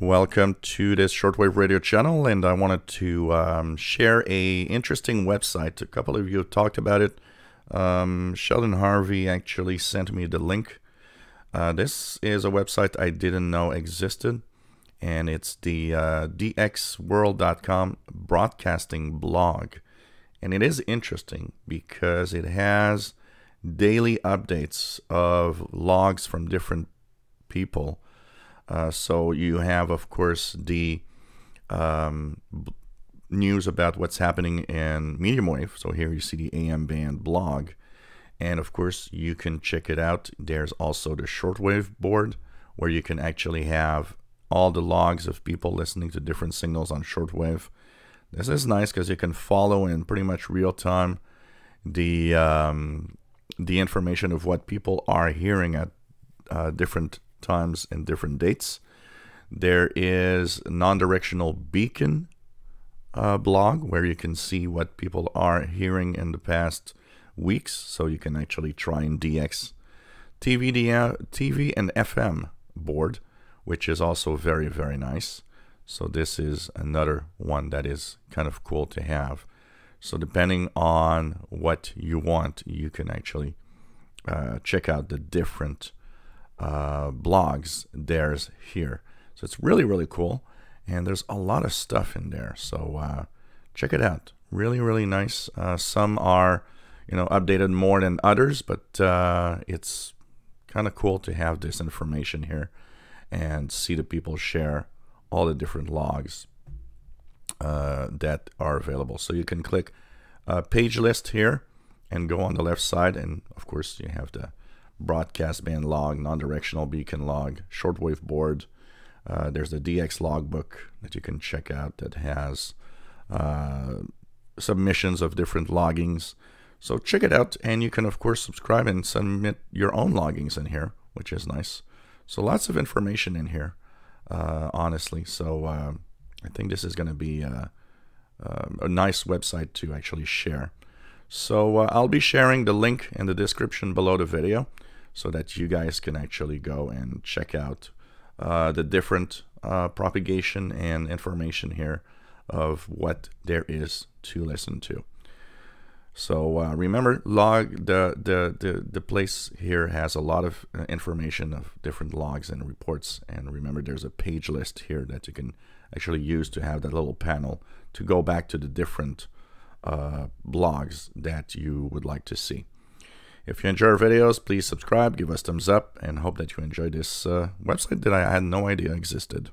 Welcome to this shortwave radio channel, and I wanted to um, share a interesting website. A couple of you have talked about it. Um, Sheldon Harvey actually sent me the link. Uh, this is a website I didn't know existed, and it's the uh, dxworld.com broadcasting blog. And it is interesting because it has daily updates of logs from different people uh, so you have, of course, the um, news about what's happening in medium wave. So here you see the AM band blog. And of course, you can check it out. There's also the shortwave board where you can actually have all the logs of people listening to different signals on shortwave. This is nice because you can follow in pretty much real time the um, the information of what people are hearing at uh, different times and different dates. There is non-directional beacon uh, blog where you can see what people are hearing in the past weeks. So you can actually try in DX TV, TV and FM board, which is also very, very nice. So this is another one that is kind of cool to have. So depending on what you want, you can actually uh, check out the different uh, blogs there's here. So it's really, really cool. And there's a lot of stuff in there. So uh, check it out. Really, really nice. Uh, some are, you know, updated more than others, but uh, it's kind of cool to have this information here and see the people share all the different logs uh, that are available. So you can click uh, page list here and go on the left side. And of course, you have the broadcast band log, non-directional beacon log, shortwave board. Uh, there's the DX logbook that you can check out that has uh, submissions of different loggings. So check it out, and you can of course subscribe and submit your own loggings in here, which is nice. So lots of information in here, uh, honestly. So uh, I think this is going to be uh, um, a nice website to actually share. So uh, I'll be sharing the link in the description below the video so that you guys can actually go and check out uh, the different uh, propagation and information here of what there is to listen to. So uh, remember, log the, the the the place here has a lot of uh, information of different logs and reports. And remember, there's a page list here that you can actually use to have that little panel to go back to the different uh, blogs that you would like to see. If you enjoy our videos, please subscribe, give us thumbs up, and hope that you enjoy this uh, website that I had no idea existed.